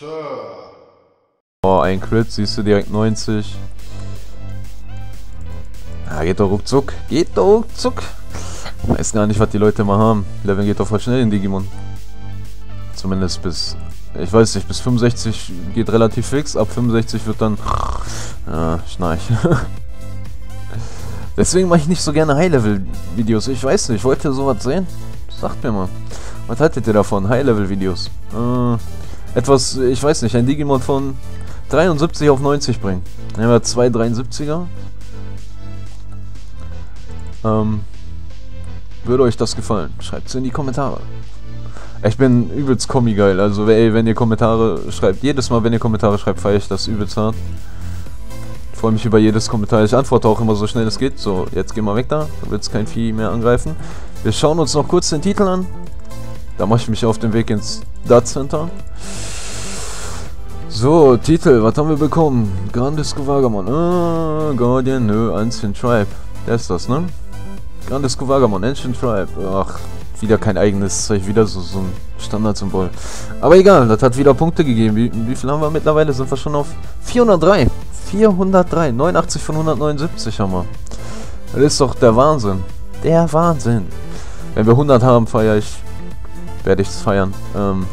Sir. Oh, ein Crit, siehst du direkt 90. Ja, geht doch ruckzuck. Geht doch ruckzuck. Weiß gar nicht, was die Leute mal haben. Level geht doch voll schnell in Digimon. Zumindest bis, ich weiß nicht, bis 65 geht relativ fix. Ab 65 wird dann, ja, Schnarch. Deswegen mache ich nicht so gerne High-Level-Videos. Ich weiß nicht, wollt ihr sowas sehen? Sagt mir mal. Was haltet ihr davon? High-Level-Videos. Äh, etwas, ich weiß nicht, ein Digimon von 73 auf 90 bringen. Nehmen wir zwei 73er. Ähm, würde euch das gefallen? Schreibt es in die Kommentare. Ich bin übelst Kommi-geil, also ey, wenn ihr Kommentare schreibt, jedes Mal, wenn ihr Kommentare schreibt, feiere ich das übelst hart. Ich freue mich über jedes Kommentar. Ich antworte auch immer so schnell es geht. So, jetzt gehen wir weg da. Da wird es kein Vieh mehr angreifen. Wir schauen uns noch kurz den Titel an. Da mache ich mich auf den Weg ins Dart Center. So, Titel, was haben wir bekommen? Grandes Vagamon. Ah, Guardian, nö, Ancient Tribe. Der ist das, ne? Grandes Vagamon, Ancient Tribe. Ach, wieder kein eigenes Zeug, wieder so, so ein Standardsymbol. Aber egal, das hat wieder Punkte gegeben. Wie, wie viel haben wir mittlerweile? Sind wir schon auf 403. 403. 89 von 179 haben wir. Das ist doch der Wahnsinn. Der Wahnsinn. Wenn wir 100 haben, feiere ich. Werde ich es feiern. Ähm.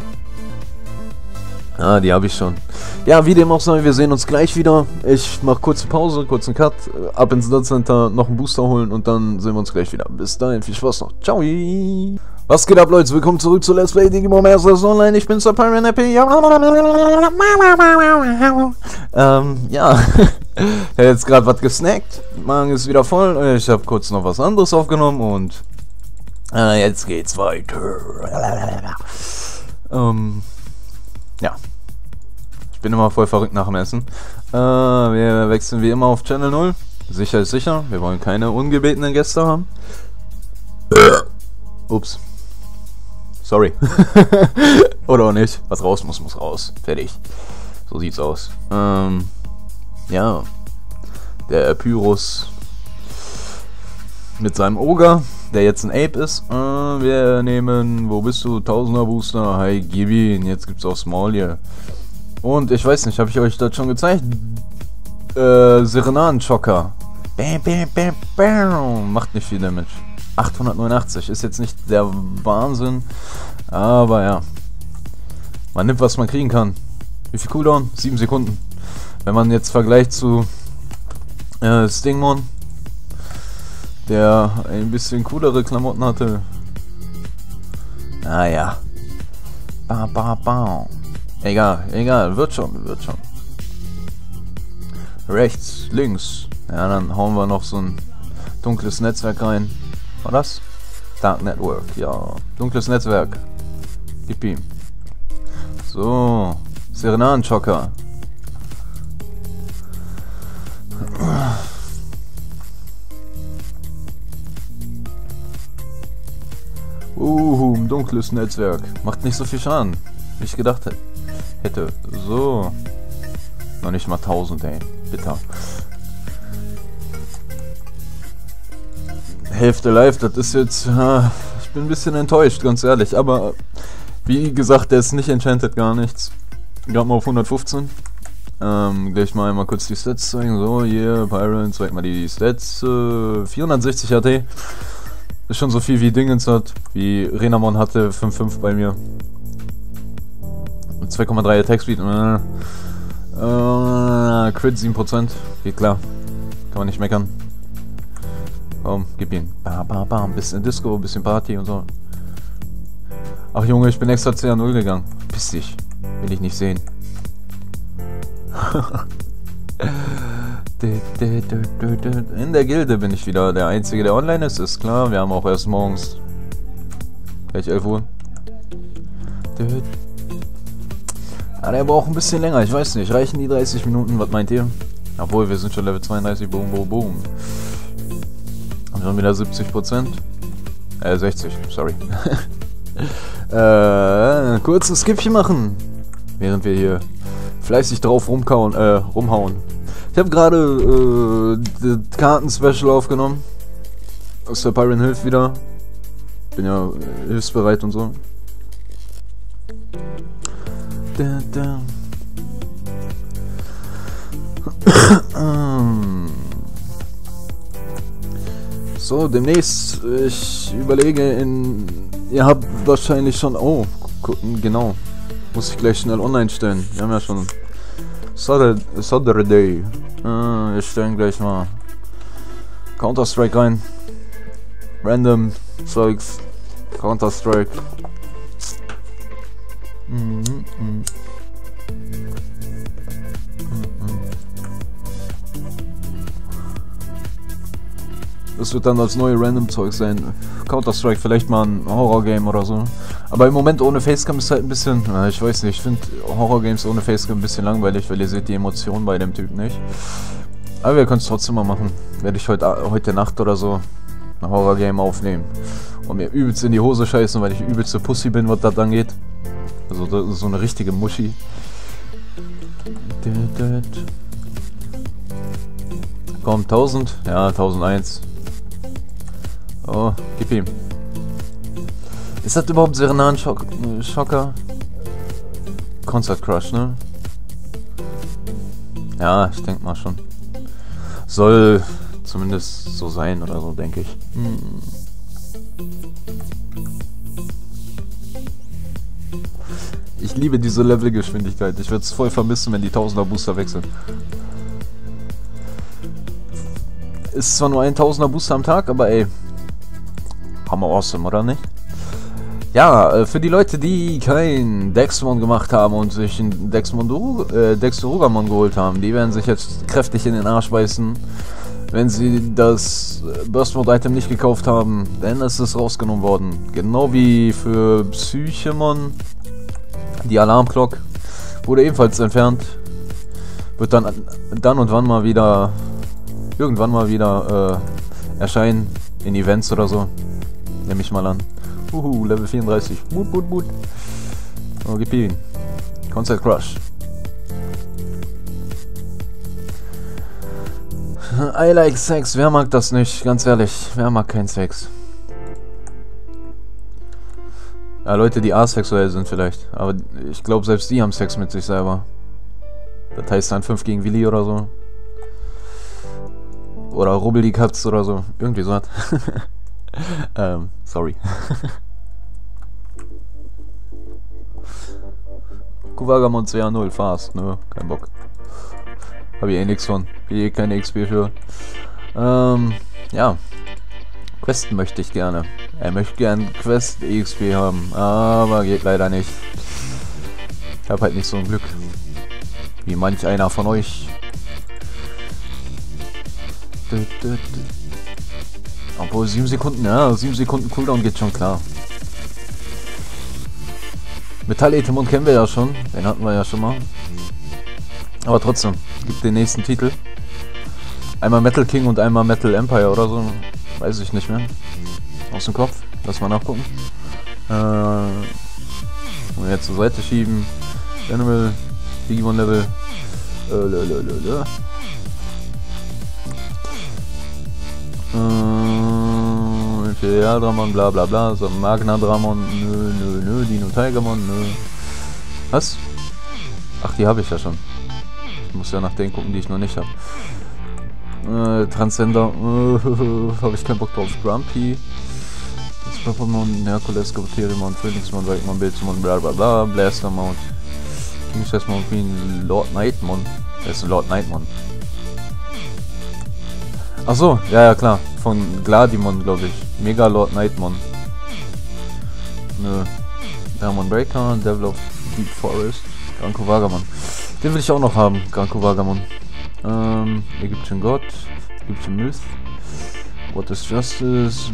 Ah, die habe ich schon. Ja, wie dem auch sei, wir sehen uns gleich wieder. Ich mache kurze Pause, kurzen Cut, ab ins Dot Center, noch einen Booster holen und dann sehen wir uns gleich wieder. Bis dahin, viel Spaß noch. Ciao! Was geht ab, Leute? Willkommen zurück zu Let's Play Digimon Masters Online. Ich bin Sir Happy. Ähm, ja. ich habe jetzt gerade was gesnackt. Magen ist wieder voll. Ich habe kurz noch was anderes aufgenommen und äh, jetzt geht's weiter. Ähm, ja. Ich bin immer voll verrückt nach dem Essen. Äh, wir wechseln wie immer auf Channel 0. Sicher ist sicher. Wir wollen keine ungebetenen Gäste haben. Ups. Sorry. Oder auch nicht. Was raus muss, muss raus. Fertig. So sieht's aus. Ähm, ja. Der Pyrrhus mit seinem Ogre, der jetzt ein Ape ist. Äh, wir nehmen, wo bist du? Tausender Booster. Hi, gib ihn. Jetzt gibt's auch Small hier. Und ich weiß nicht, habe ich euch das schon gezeigt? Äh, Serenaden-Chocker. Bam, bam, bam, bam. Macht nicht viel Damage. 889 ist jetzt nicht der Wahnsinn, aber ja. Man nimmt, was man kriegen kann. Wie viel Cooldown? 7 Sekunden. Wenn man jetzt vergleicht zu äh, Stingmon, der ein bisschen coolere Klamotten hatte. Naja. Ba, ba, ba. Egal, egal, wird schon, wird schon. Rechts, links. Ja, dann hauen wir noch so ein dunkles Netzwerk rein. War das? Dark Network, ja. Dunkles Netzwerk. Gib ihm. So. Serenaden-Chocker. Dunkles Netzwerk. Macht nicht so viel Schaden, wie ich gedacht hätte. So. Noch nicht mal 1000, ey. Bitter. Hälfte live, das ist jetzt... ich bin ein bisschen enttäuscht, ganz ehrlich. Aber wie gesagt, der ist nicht enchanted, gar nichts. Gerade mal auf 115. Ähm, gleich mal einmal kurz die Stats zeigen. So, hier, Pyron, zeig mal die Stats. Äh, 460 AT. Ist schon so viel wie Dingens hat. Wie Renamon hatte 5,5 bei mir. 2,3 Attack Speed. Äh, äh, Crit 7%. Geht klar. Kann man nicht meckern. Komm, gib ihn. Bam, bam, bam. Bisschen Disco, bisschen Party und so. Ach Junge, ich bin extra CA0 gegangen. Piss dich. Will ich nicht sehen. In der Gilde bin ich wieder der Einzige, der online ist, ist klar. Wir haben auch erst morgens gleich 11 Uhr. Ah, der braucht ein bisschen länger, ich weiß nicht. Reichen die 30 Minuten? Was meint ihr? Obwohl, wir sind schon Level 32. Boom, boom, boom. Haben schon wieder 70 Prozent. Äh, 60, sorry. äh, kurzes Skippchen machen. Während wir hier fleißig drauf rumkauen, äh, rumhauen. Ich habe gerade äh, Karten-Special aufgenommen. Aus der Pyron hilft wieder. Bin ja äh, hilfsbereit und so. Da, da. so, demnächst. Äh, ich überlege in... Ihr habt wahrscheinlich schon... Oh, gucken, genau. Muss ich gleich schnell online stellen. Wir haben ja schon Saturday. Äh, wir stellen gleich mal Counter-Strike rein. Random Zeugs. Counter-Strike. Mhm, mhm. Das wird dann als neue Random-Zeug sein. Counter-Strike, vielleicht mal ein Horror-Game oder so. Aber im Moment ohne Facecam ist halt ein bisschen... Na, ich weiß nicht, ich finde Horror-Games ohne Facecam ein bisschen langweilig, weil ihr seht die Emotionen bei dem Typ nicht. Aber wir können es trotzdem mal machen. Werde ich heute, heute Nacht oder so ein Horror-Game aufnehmen. Und mir übelst in die Hose scheißen, weil ich übelste Pussy bin, was das angeht. Also so eine richtige Muschi. Komm, 1000? Ja, 1001. Oh, gib ihm. Ist das überhaupt Serenaden-Schocker? Concert Crush, ne? Ja, ich denke mal schon. Soll zumindest so sein oder so, denke ich. Hm. Ich liebe diese Levelgeschwindigkeit. Ich würde es voll vermissen, wenn die Tausender Booster wechseln. Ist zwar nur ein Tausender Booster am Tag, aber ey, Hammer awesome, oder nicht? Ja, äh, für die Leute, die kein Dexmon gemacht haben und sich einen Dexmon äh, Dexterugamon geholt haben, die werden sich jetzt kräftig in den Arsch beißen, wenn sie das äh, Burst Mode Item nicht gekauft haben, denn es ist rausgenommen worden. Genau wie für Psychemon, die Alarmglock wurde ebenfalls entfernt. Wird dann dann und wann mal wieder, irgendwann mal wieder äh, erscheinen in Events oder so. Nehme ich mal an. Uhu, Level 34. Mut, mut, mut. Oh, gib ihn. Concert Crush. I like Sex. Wer mag das nicht? Ganz ehrlich. Wer mag keinen Sex? Ja, Leute, die asexuell sind vielleicht. Aber ich glaube, selbst die haben Sex mit sich selber. Das heißt dann 5 gegen Willi oder so. Oder Rubbel die Katz oder so. Irgendwie so. ähm, sorry. Kuwagamon CA0, fast, ne? Kein Bock. Hab ich eh nix von. Eh keine XP für. Ähm, ja. Questen möchte ich gerne. Er möchte gern Quest XP haben, aber geht leider nicht. Ich hab halt nicht so ein Glück. Wie manch einer von euch. Du, du, du. Obwohl 7 Sekunden, ja, 7 Sekunden Cooldown geht schon klar. Metall-Etemon kennen wir ja schon, den hatten wir ja schon mal. Aber trotzdem, gibt den nächsten Titel. Einmal Metal King und einmal Metal Empire oder so. Weiß ich nicht mehr. Aus dem Kopf. Lass mal nachgucken. Äh, und jetzt zur Seite schieben. Animal, Digimon Level. Äh, lalalala. Äh, Imperial-Dramon, bla bla bla, so Magna-Dramon, nö, nö, nö, Dino Tigermon, nö. Was? Ach, die habe ich ja schon. Ich muss ja nach denen gucken, die ich noch nicht habe. Äh, Transcender, äh, habe ich keinen Bock drauf. Grumpy, Pokémon, Herkules, Gaboteriumon, Phoenixmon, Wegmon, Bilzmon, bla bla bla, Blastermon, King Chessmon, Queen, Lord Nightmon. Er ist ein Lord Nightmon. Ach so, ja, ja, klar. Von Gladimon, glaube ich. Mega Lord Nightmon. Nö. Diamond Breaker, Devil of Deep Forest. Granko Vagamon. Den will ich auch noch haben, Granko Vagamon. Ähm, Egyptian God, Egyptian Myth. What is Justice?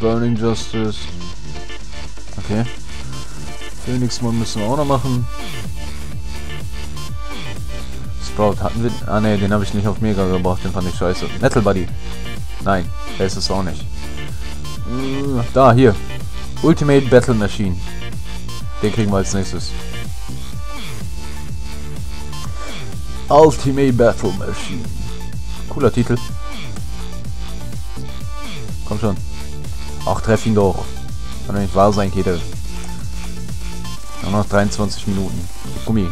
Burning Justice. Okay. Phoenixmon müssen wir auch noch machen. Sprout hatten wir... Ah ne, den habe ich nicht auf Mega gebracht, den fand ich scheiße. Metal Buddy. Nein, der ist es auch nicht. Äh, da, hier. Ultimate Battle Machine. Den kriegen wir als nächstes. Ultimate Battle Machine. Cooler Titel. Komm schon. Ach, treff ihn doch. Kann doch nicht wahr sein, Kete. Nur noch 23 Minuten. Gummi.